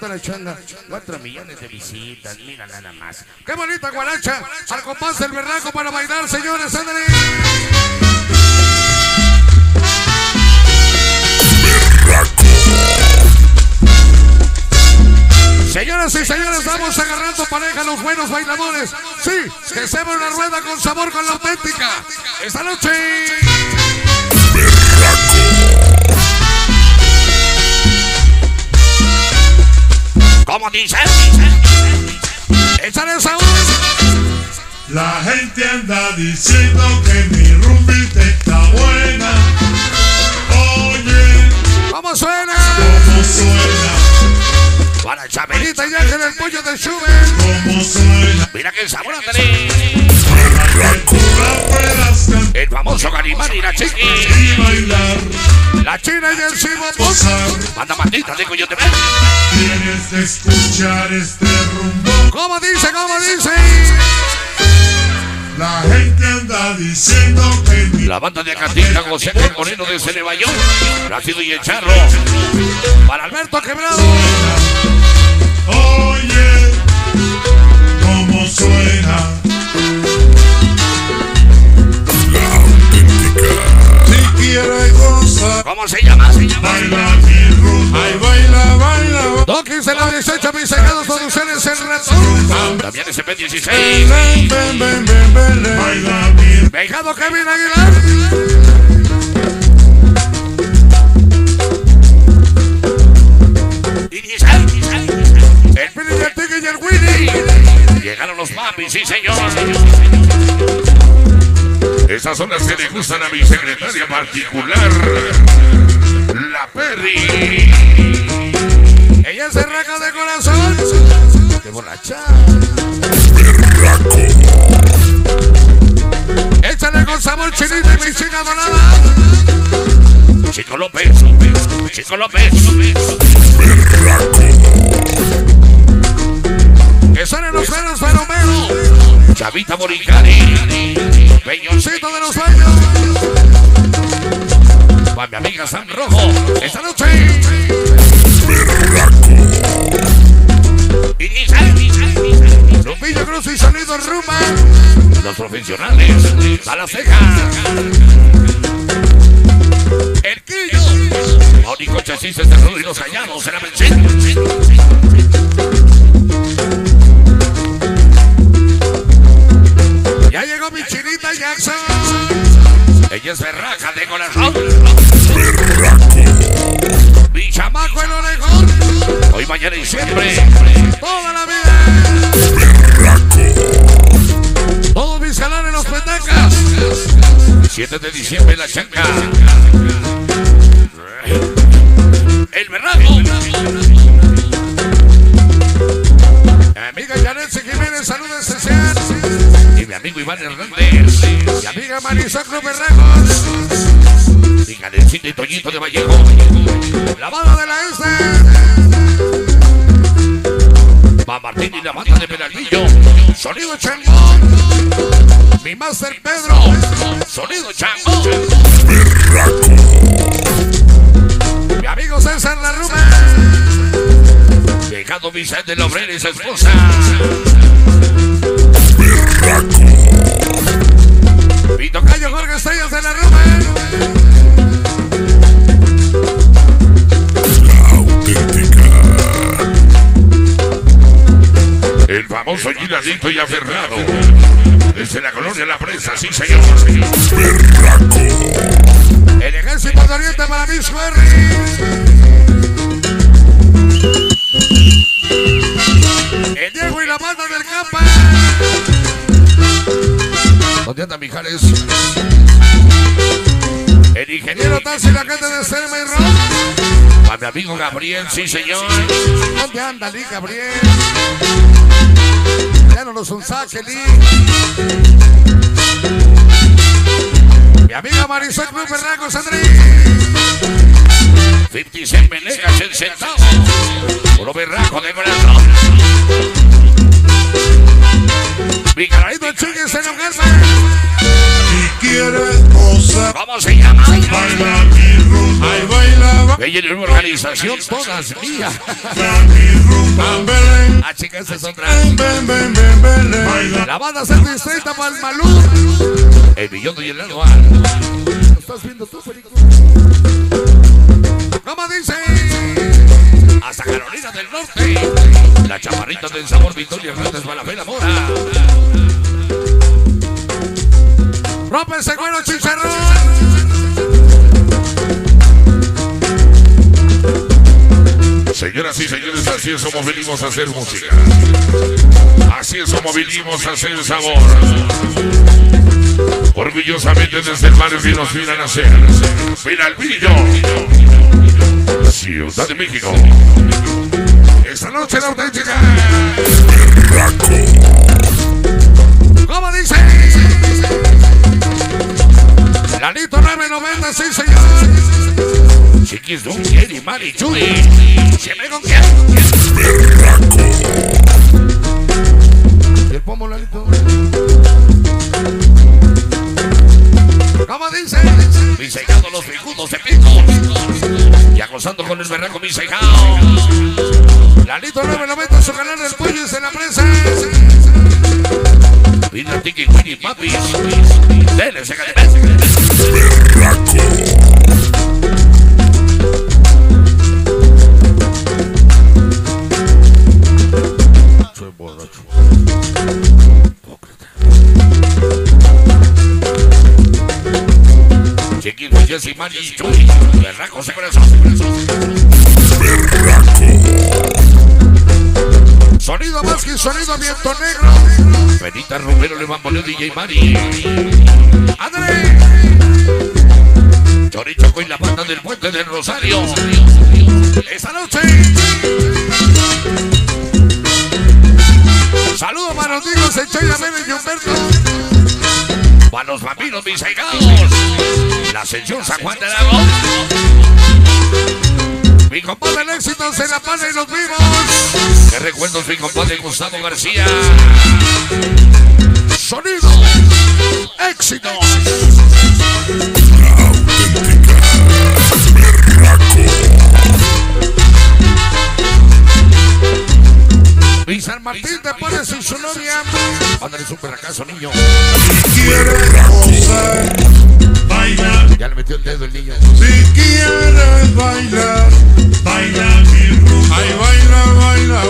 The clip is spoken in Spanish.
está la changa. Cuatro millones de visitas, mira nada más. ¡Qué bonita guaracha! Al compás del berraco para bailar, señores, ándale. Señoras y señores, vamos agarrando pareja los buenos bailadores. Sí, que se una rueda con sabor con la auténtica. Esta noche. ¿Cómo dice? Échale esa La gente anda diciendo que mi rumbita está buena. Oye, ¿Cómo suena? ¿cómo suena? Para Chabelita y Ángel el pollo de Schubert. ¿Cómo suena? Mira que sabor cantar El famoso Garimán y la chiqui. y bailar. La china y el chivo. Gozar. Manda maldita, digo yo te veo. Tienes que escuchar este rumbo. ¿Cómo dice? ¿Cómo dice? La gente anda diciendo que La banda de Acatinga, José Ángel Moreno desde Nueva York. Rápido y el charro. Para Alberto Quebrado. 18, mis sacados producciones en ratón. También SP16. Ven, ven, ven, ven, ven, ven. Baila mi Dejado Kevin Aguilar. El Piri y el Tigre y el Winnie. Llegaron los mapis, sí señor. Esas son las que le gustan a mi secretaria particular, la Perry. Ella es cerraca de corazón. ¡Qué borracha! Échale con sabor chinito y mi chica dorada. Chico López, Chico López. Que suenen los veros fenómenos. Chavita Moricani. Peñoncito de los sueños. Para mi amiga San Rojo. Esta noche. Y dice. Lupillo Cruz y Sonido Rumba. Los profesionales. A la ceja. El Quillo. Mónico Chasis de Rudo y los Callados en la siempre. Toda la vida. Todos mis canales los petacas. 7 de diciembre en la chanca. El berraco. Amiga Janet Jiménez, saludos especial. Y mi amigo Iván Hernández. Mi amiga Marisol Cruz Berracos. Mi Canelcito y Toñito de Vallejo. La banda de la Este. Va Martín y la banda de Peralvillo. Sonido Changón. Mi Master Pedro. Sonido Changón. Mi amigo César La Ruma. Dejando Vicente Lobrera y su esposa. Mi tocayo Jorge Estrellas de la Ruma. El famoso Giradito y aferrado. Desde la colonia La Presa, sí señor. El ejército de Oriente para mí, El Diego y la banda del Campa. ¿Dónde anda Mijares? El ingeniero Tassi, la gente de Selma y. Para mi amigo Gabriel, sí señor. ¿Dónde anda Lee Gabriel? Ya no nos un saque, Lee. Mi amiga Marisol Cruz Berraco Sandri. 56 Menegas en centavo. Puro berraco de corazón. Mi cararito chique se nos calma. Si quieres gozar, ¿Cómo se llama? baila mi rumba. Ay, baila, Ella una organización todas mías. Ah, chicas, esa es otra. ven, ven, ven, ven, ven, baila. La banda se distrita para el Malú. El el anual. ¿Lo estás viendo tú, Perico? ¿Cómo dice? Hasta Carolina del Norte. La chamarrita del sabor Victoria Hernández Balafela Mora. Rompe ese güero chicharrón. Señoras y señores, así es como venimos a hacer música. Así es como venimos a hacer sabor. Orgullosamente desde el barrio que nos miran a hacer. Brillo. Ciudad de México. Esta noche la auténtica. ¿Cómo dice? Lanito 990, sí señor. Chiquis, Don Jerry, Mari, Chuy. Siempre con quién. ¿Y el pomo, Lalito? ¿Cómo dice? Misejado los picudos de pico. Ya gozando con el berraco misejado. Lalito 990, su canal del pollo es en la presa. Mira, Tiki, Winnie, Papis. Dele, se Soy Chiquito, Jesse, Mari, Chuy. Berraco, se Sonido más que sonido viento negro. Benita Romero le va a poner DJ Mari. ¡André! Chorichoco y la banda del puente del Rosario. Esta noche. Saludos para los hijos de Choya Mérez y Humberto. Para los vampiros bisegados. La ascensión San Juan de Aragón. Mi compadre el éxito se la pana y los vivos. Que recuerdos mi compadre Gustavo García. Sonido. Éxito. Y San Martín te pones sin su novia. Ándale súper acaso, niño. Quieres gozar, baila. Ya le metió el dedo el niño. Si quieres bailar, baila mi rumba. Ay, baila,